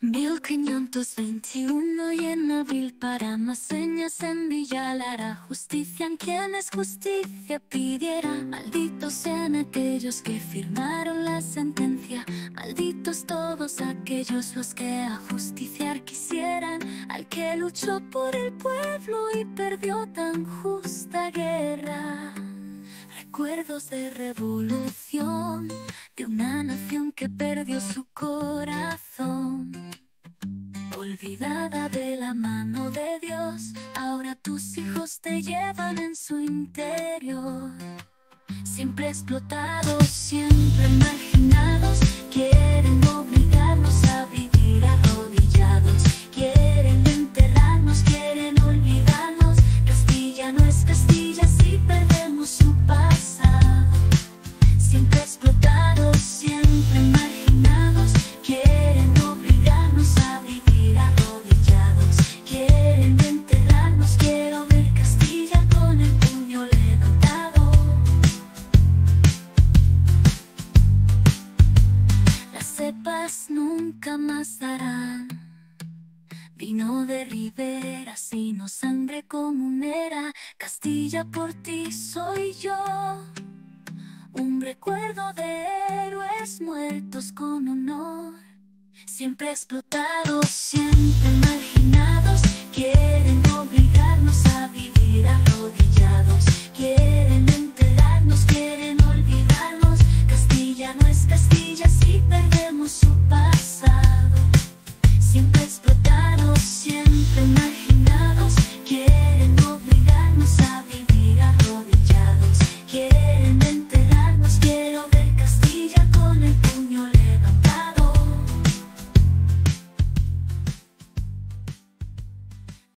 1521 y en abril para más señas en Villa Lara Justicia en quienes justicia pidiera. Malditos sean aquellos que firmaron la sentencia. Malditos todos aquellos los que a justiciar quisieran. Al que luchó por el pueblo y perdió tan justa guerra. Recuerdos de revolución De una nación Olvidada de la mano de Dios, ahora tus hijos te llevan en su interior. Siempre explotados, siempre marginados, nunca más darán. Vino de ribera, sino sangre comunera. Castilla por ti soy yo. Un recuerdo de héroes muertos con honor. Siempre explotados, siempre como.